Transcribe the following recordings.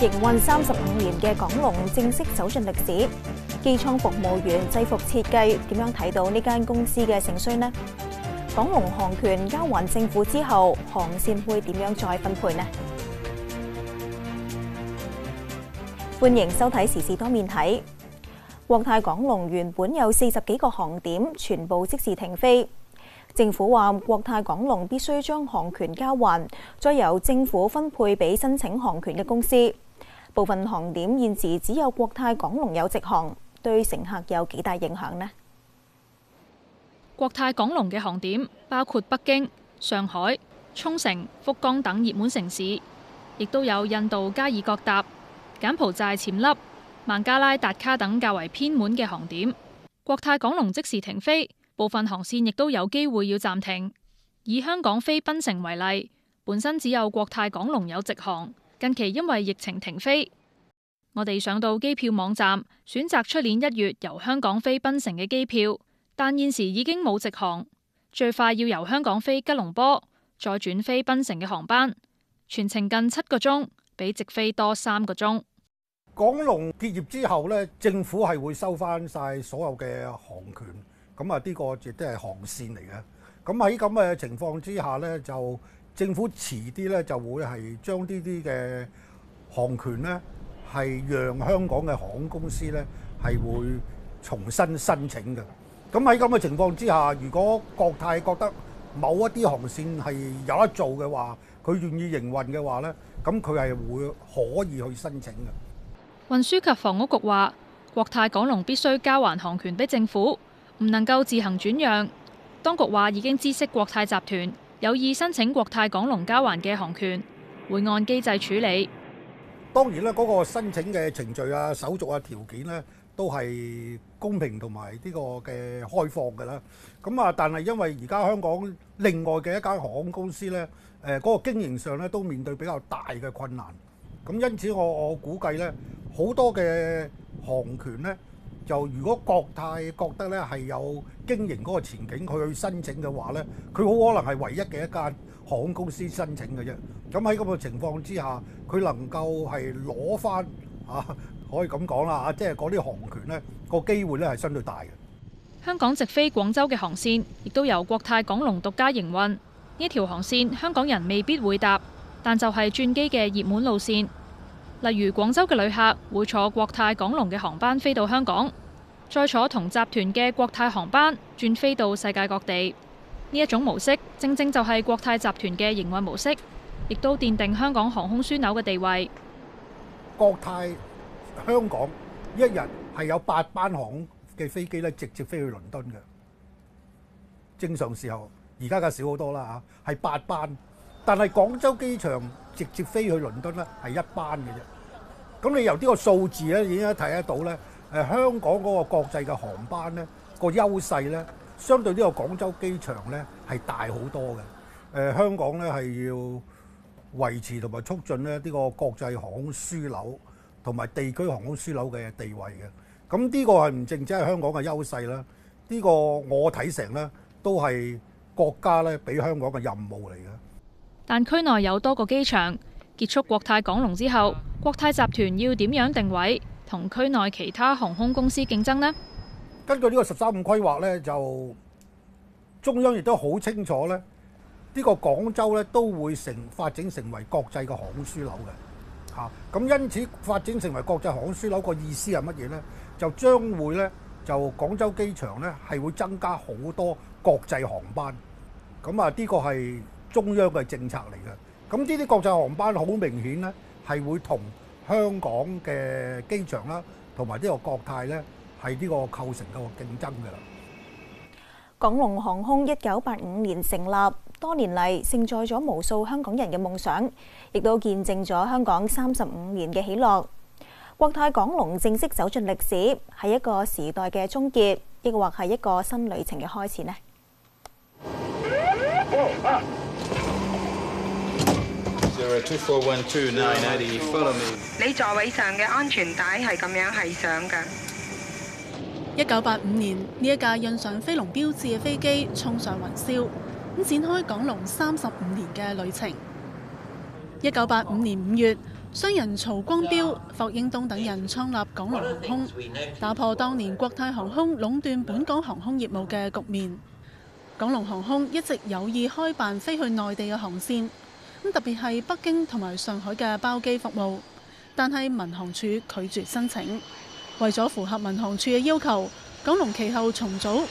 營運三十五年嘅港龍正式走進歷史。機艙服務員制服設計點樣睇到呢間公司嘅盛衰呢？港龍航權交還政府之後，航線會點樣再分配呢？歡迎收睇時事多面睇。國泰港龍原本有四十幾個航點，全部即時停飛。政府話國泰港龍必須將航權交還，再由政府分配俾申請航權嘅公司。部分航點現時只有國泰港龍有直航，對乘客有幾大影響呢？國泰港龍嘅航點包括北京、上海、沖繩、福岡等熱門城市，亦都有印度加爾各答、柬埔寨暹粒、孟加拉達卡等較為偏門嘅航點。國泰港龍即時停飛，部分航線亦都有機會要暫停。以香港飛檳城為例，本身只有國泰港龍有直航，近期因為疫情停飛。我哋上到機票網站，選擇出年一月由香港飛檳城嘅機票，但現時已經冇直航，最快要由香港飛吉隆坡，再轉飛檳城嘅航班，全程近七個鐘，比直飛多三個鐘。港龍結業之後呢，政府係會收翻晒所有嘅航權，咁啊呢個亦都係航線嚟嘅。咁喺咁嘅情況之下呢，就政府遲啲咧就會係將呢啲嘅航權呢。係讓香港嘅航空公司呢係會重新申請嘅。咁喺咁嘅情況之下，如果國泰覺得某一啲航線係有得做嘅話，佢願意營運嘅話呢，咁佢係會可以去申請嘅。運輸及房屋局話，國泰港龍必須交還航權俾政府，唔能夠自行轉讓。當局話已經知悉國泰集團有意申請國泰港龍交環嘅航權，會按機制處理。當然啦，嗰個申請嘅程序啊、手續啊、條件呢，都係公平同埋呢個嘅開放㗎啦。咁啊，但係因為而家香港另外嘅一間航空公司呢，誒嗰個經營上呢都面對比較大嘅困難。咁因此我我估計呢，好多嘅航權呢，就如果國泰覺得咧係有經營嗰個前景，佢去申請嘅話呢，佢好可能係唯一嘅一間航空公司申請嘅啫。咁喺咁嘅情況之下，佢能夠係攞翻啊，可以咁講啦啊，即係嗰啲航權呢個機會呢係相對大嘅。香港直飛廣州嘅航線亦都由國泰港龍獨家營運。呢條航線香港人未必會搭，但就係轉機嘅熱門路線。例如廣州嘅旅客會坐國泰港龍嘅航班飛到香港，再坐同集團嘅國泰航班轉飛到世界各地。呢一種模式正正就係國泰集團嘅營運模式。亦都奠定香港航空枢纽嘅地位。國泰香港一日係有八班航空嘅飛機咧，直接飛去倫敦嘅。正常時候，而家嘅少好多啦嚇，係八班。但係廣州機場直接飛去倫敦咧，係一班嘅啫。咁你由呢個數字咧，已經睇得到咧。誒，香港嗰個國際嘅航班咧，個優勢咧，相對呢個廣州機場咧係大好多嘅。誒，香港咧係要維持同埋促進咧呢個國際航空樞紐同埋地區航空樞紐嘅地位嘅，咁呢個係唔淨止係香港嘅優勢啦。呢個我睇成呢都係國家咧俾香港嘅任務嚟嘅。但區內有多個機場，結束國泰港龍之後，國泰集團要點樣定位同區內其他航空公司競爭呢？根據呢個十三五規劃呢，就中央亦都好清楚呢。呢個廣州咧都會成發展成為國際嘅航空樞紐嘅，嚇、咁因此發展成為國際航空樞紐個意思係乜嘢呢？就將會咧就廣州機場咧係會增加好多國際航班，咁啊呢個係中央嘅政策嚟嘅。咁呢啲國際航班好明顯咧係會同香港嘅機場啦，同埋呢個國泰咧係呢個構成個競爭㗎啦。港龍航空一九八五年成立。多年嚟承載咗無數香港人嘅夢想，亦都見證咗香港三十五年嘅喜樂。國泰港龍正式走進歷史，係一個時代嘅終結，亦或係一個新旅程嘅開始呢？你座位上嘅安全帶係咁樣係上㗎。一九八五年，呢一架印上飛龍標誌嘅飛機衝上雲霄。咁展開港龍三十五年嘅旅程。一九八五年五月，商人曹光標、霍英東等人創立港龍航空，打破當年國泰航空壟斷本港航空業務嘅局面。港龍航空一直有意開辦飛去內地嘅航線，咁特別係北京同埋上海嘅包機服務，但係民航處拒絕申請。為咗符合民航處嘅要求，港龍其後重組，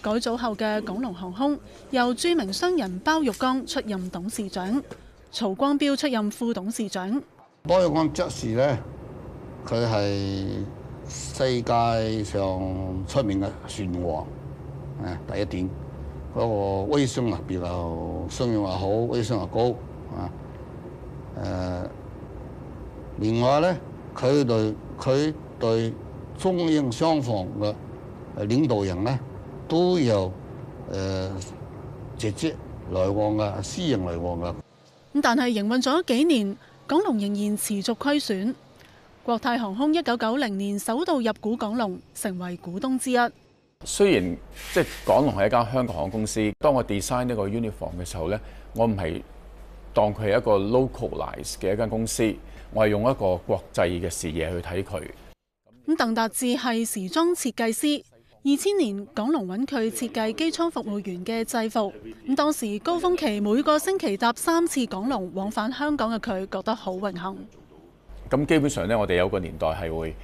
改組後嘅港龍航空由著名商人包玉剛出任董事長，曹光標出任副董事長。包玉剛爵士呢，佢係世界上出名嘅船王，第一點，嗰、那個威信特別又信用又好，威信又高啊。誒，另外咧，佢對佢對中英雙方嘅領導人咧都有誒直接來往嘅私人來往嘅。咁但係營運咗幾年，港龍仍然持續虧損。國泰航空一九九零年首度入股港龍，成為股東之一。雖然即係港龍係一間香港航空公司，當我 design 呢個 uniform 嘅時候咧，我唔係當佢係一個 localize 嘅一間公司，我係用一個國際嘅視野去睇佢。咁鄧達志係時裝設計師，二千年港龍揾佢設計機艙服務員嘅制服。咁當時高峰期每個星期搭三次港龍往返香港嘅佢，覺得好榮幸。咁基本上咧，我哋有個年代係會，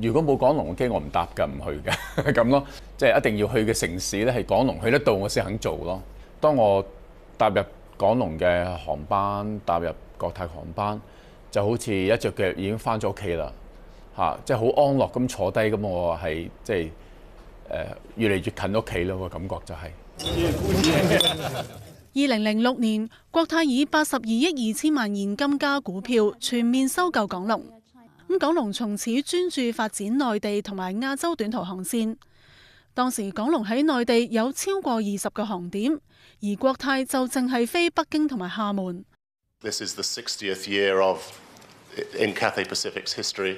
如果冇港龍嘅機，我唔搭㗎，唔去嘅 咁咯。即係一定要去嘅城市咧，係港龍去得到，我先肯做咯。當我踏入港龍嘅航班，踏入國泰航班，就好似一隻腳已經返咗屋企啦。嚇！即係好安樂咁坐低咁，我係即係誒越嚟越近屋企咯，個感覺就係。二零零六年，國泰以八十二億二千萬現金加股票全面收購港龍。咁港龍從此專注發展內地同埋亞洲短途航線。當時港龍喺內地有超過二十個航點，而國泰就淨係飛北京同埋廈門。This is the 60th year of in Cathay Pacific's history.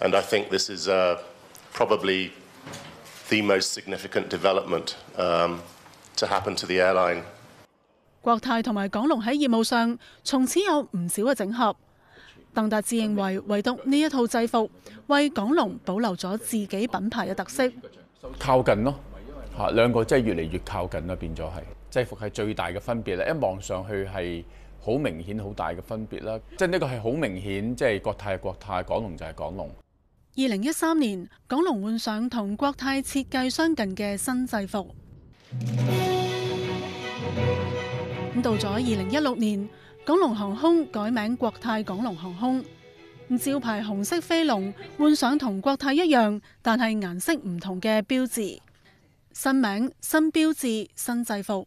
And I think this is probably the most significant development to happen to the airline. 國泰同埋港龍喺業務上從此有唔少嘅整合。鄧達志認為，唯獨呢一套制服為港龍保留咗自己品牌嘅特色。靠近咯，嚇兩個真係越嚟越靠近啦，變咗係制服係最大嘅分別啦。一望上去係好明顯好大嘅分別啦。即係呢個係好明顯，即係國泰係國泰，港龍就係港龍。二零一三年，港龍換上同國泰設計相近嘅新制服。咁到咗二零一六年，港龍航空改名國泰港龍航空，招牌紅色飛龍換上同國泰一樣，但係顏色唔同嘅標誌。新名、新標誌、新制服，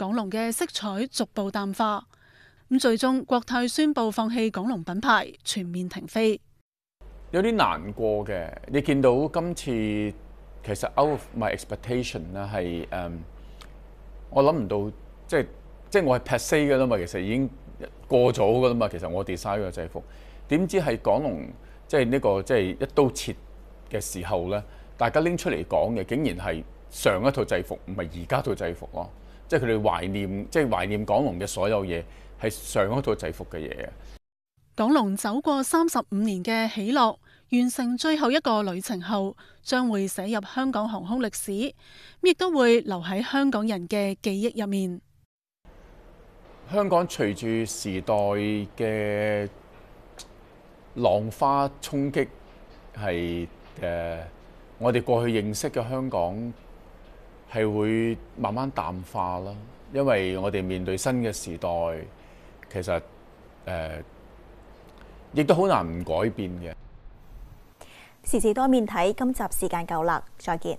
港龍嘅色彩逐步淡化。咁最終，國泰宣布放棄港龍品牌，全面停飛。有啲難過嘅，你見到今次其實 out of my expectation 咧係誒，我諗唔到即係。即系我係 per se 嘅啦嘛，其實已經過咗噶啦嘛。其實我 design 個制服，點知系港龍即係呢個即係一刀切嘅時候咧，大家拎出嚟講嘅，竟然係上一套制服，唔係而家套制服咯。即係佢哋懷念，即係懷念港龍嘅所有嘢，係上一套制服嘅嘢。港龍走過三十五年嘅喜樂，完成最後一個旅程後，將會寫入香港航空歷史，亦都會留喺香港人嘅記憶入面。香港隨住時代嘅浪花衝擊，係誒我哋過去認識嘅香港係會慢慢淡化啦。因為我哋面對新嘅時代，其實誒亦都好難唔改變嘅。時事多面睇，今集時間夠啦，再見。